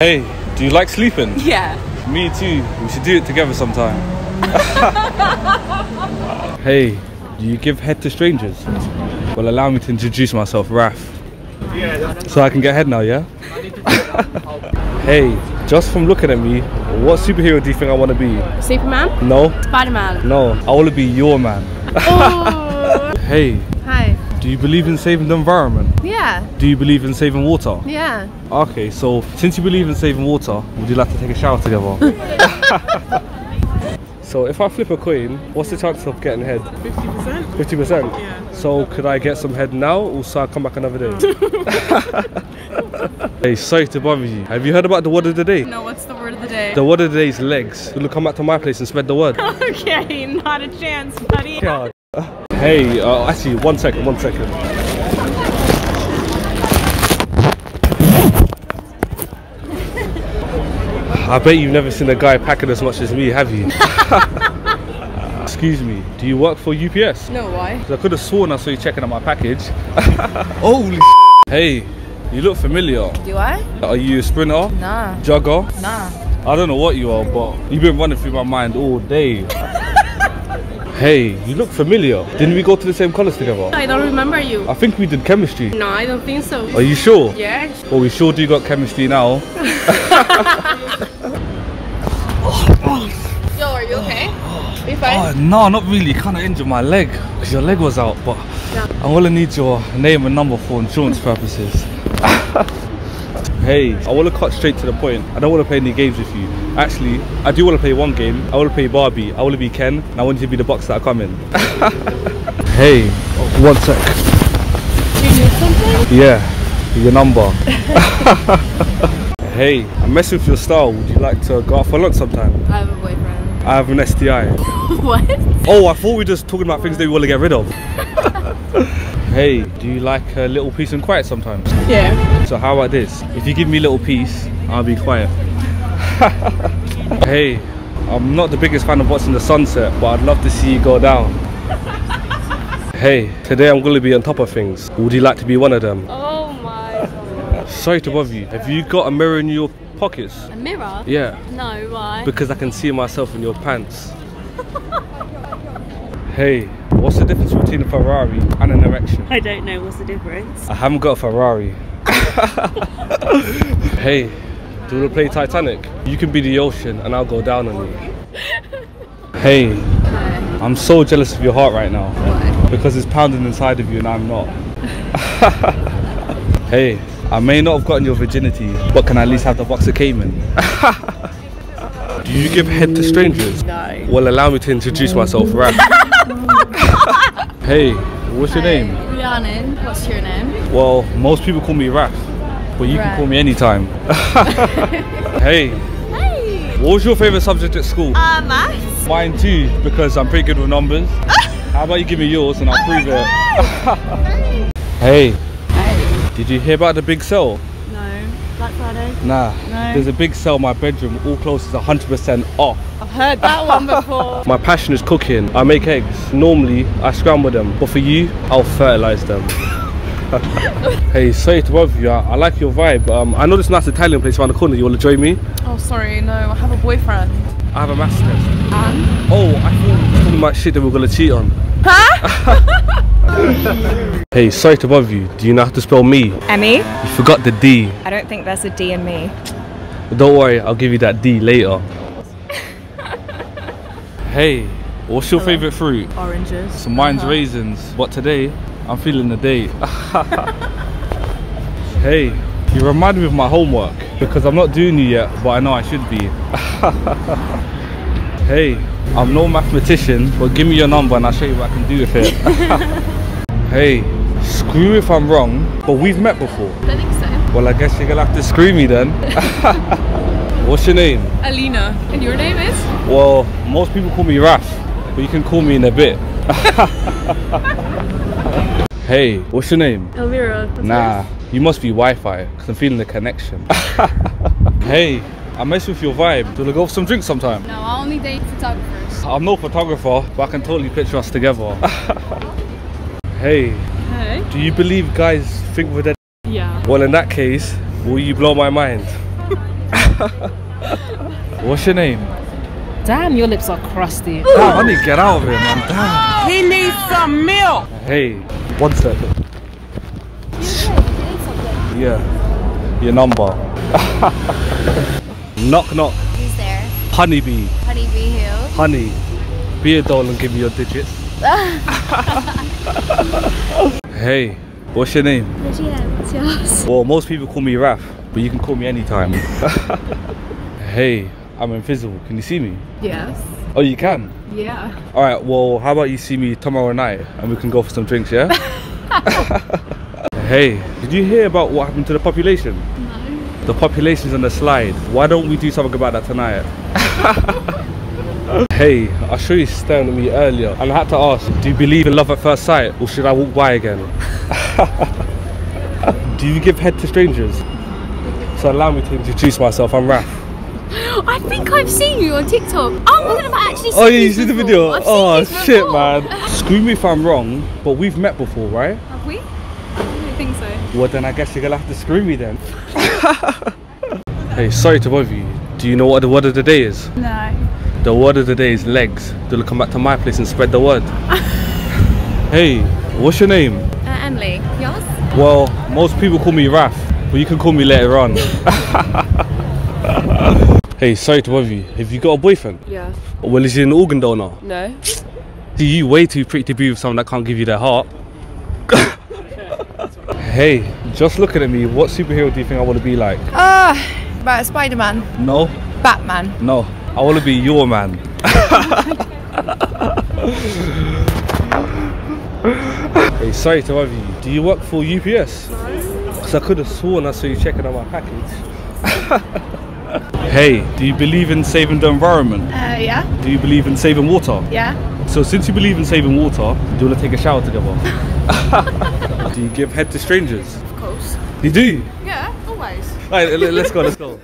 Hey, do you like sleeping? Yeah. Me too. We should do it together sometime. hey, do you give head to strangers? Well, allow me to introduce myself, Raf. So I can get head now, yeah? hey, just from looking at me, what superhero do you think I want to be? Superman? No, Spider-Man. no, I want to be your man. Oh. Hey, Hi. do you believe in saving the environment? Yeah. Do you believe in saving water? Yeah. Okay, so since you believe in saving water, would you like to take a shower together? so if I flip a coin, what's the chance of getting head? 50%? 50%? Yeah. So could I get some head now or so I come back another day? hey, sorry to bother you. Have you heard about the word of the day? No, what's the word of the day? The word of the day is legs. You'll come back to my place and spread the word. okay, not a chance, buddy. God. Hey, uh, actually, one second, one second. I bet you've never seen a guy packing as much as me, have you? Excuse me, do you work for UPS? No, why? I could have sworn I saw you checking out my package. Holy Hey, you look familiar. Do I? Are you a sprinter? Nah. Jogger? Nah. I don't know what you are, but you've been running through my mind all day. Hey, you look familiar. Didn't we go to the same college together? I don't remember you. I think we did chemistry. No, I don't think so. Are you sure? Yeah. Well, we sure do got chemistry now. Yo, are you okay? Are you Oh, fine? no, not really. Kind of injured my leg because your leg was out, but I'm gonna need your name and number for insurance purposes. hey, I want to cut straight to the point. I don't want to play any games with you. Actually, I do want to play one game. I want to play Barbie. I want to be Ken, and I want you to be the box that I come in. hey, one sec. You need something? Yeah, your number. hey, I'm messing with your style. Would you like to go out for lunch sometime? I have a boyfriend. I have an STI. what? Oh, I thought we were just talking about things that we want to get rid of. Hey, do you like a little peace and quiet sometimes? Yeah. So how about this? If you give me a little peace, I'll be quiet. hey, I'm not the biggest fan of watching the sunset, but I'd love to see you go down. hey, today I'm going to be on top of things. Would you like to be one of them? Oh my god. Sorry to bother you. Have you got a mirror in your pockets? A mirror? Yeah, No, why? because I can see myself in your pants. hey, what's the difference between a Ferrari and an erection? I don't know what's the difference. I haven't got a Ferrari. hey, do you want to play Titanic? You can be the ocean and I'll go down on you. Hey, I'm so jealous of your heart right now. Because it's pounding inside of you and I'm not. hey, I may not have gotten your virginity, but can I at least have the box of Cayman? do you give head to strangers? No. Well, allow me to introduce myself, right? Hey, what's your name? Rhiannon. What's your name? Well, most people call me Raf, but you can call me anytime. hey, Hey. what was your favourite subject at school? Uh, maths. Mine too, because I'm pretty good with numbers. How about you give me yours and I'll prove it? hey, Hey. did you hear about the big sale? Friday? Nah, No. there's a big sale in my bedroom, all clothes is 100% off. I've heard that one before. My passion is cooking. I make eggs. Normally, I scramble them, but for you, I'll fertilize them. hey, sorry to bother you. I, I like your vibe. Um, I know this nice Italian place around the corner. You want to join me? Oh, sorry, no, I have a boyfriend. I have a maths test. And? Oh, I thought we were talking about shit that we are gonna cheat on. hey, sorry to bother you. Do you know how to spell me? Emmy? You forgot the D. I don't think there's a D in me. Don't worry, I'll give you that D later. hey, what's your favourite fruit? Oranges. So mine's uh-huh. raisins, but today I'm feeling the date. hey, you remind me of my homework because I'm not doing it yet, but I know I should be. hey, I'm no mathematician, but give me your number and I'll show you what I can do with it. Hey, screw if I'm wrong, but we've met before. I think so. Well, I guess you're gonna have to screw me then. What's your name? Alina. And your name is? Well, most people call me Raf, but you can call me in a bit. hey, what's your name? Elvira. Nah, you must be Wi-Fi, because I'm feeling the connection. hey, I mess with your vibe. Do you wanna go for some drinks sometime? No, I only date photographers. I'm no photographer, but I can totally picture us together. Hey, Hey. do you believe guys think we're dead? Yeah. Well, in that case, will you blow my mind? What's your name? Damn, your lips are crusty. Damn, I need to get out of here, man. Damn. He needs some milk. Hey, one second. Yeah, your number. knock knock. Who's there? Honeybee. Honeybee Hill. Honey. Be a doll and give me your digits. hey, What's your name? Regina, what's yours? well, most people call me Raf, but you can call me anytime. hey, I'm invisible. Can you see me? Yes. Oh, you can? Yeah. All right, well, how about you see me tomorrow night and we can go for some drinks, yeah? hey, did you hear about what happened to the population? No. The population's on the slide. Why don't we do something about that tonight? Hey, I saw you staring at me earlier and I had to ask, do you believe in love at first sight or should I walk by again? do you give head to strangers? So allow me to introduce myself, I'm Raf. I think I've seen you on TikTok. Oh my god, I've actually oh, seen Oh, yeah, you see the video? I've Oh, shit, man. Screw me if I'm wrong, but we've met before, right? Have we? I don't think so. Well, then I guess you're gonna have to screw me then. hey, sorry to bother you. Do you know what the word of the day is? No. The word of the day is legs. They'll come back to my place and spread the word. hey, what's your name? Uh, Emily, yours? Well, most people call me Raf, but you can call me later on. hey, sorry to bother you. Have you got a boyfriend? Yeah. Well, is he an organ donor? No. See, you way too pretty to be with someone that can't give you their heart. hey, just looking at me, what superhero do you think I want to be like? Ah, about Spider Man, No, Batman. no, I want to be your man. hey, sorry to bother you. Do you work for UPS? Because I could have sworn I saw you checking on my package. hey, do you believe in saving the environment? Uh, yeah, Do you believe in saving water? yeah. So since you believe in saving water, do you want to take a shower together? do you give head to strangers? Of course. You do? Yeah, always. Alright, let's go, let's go.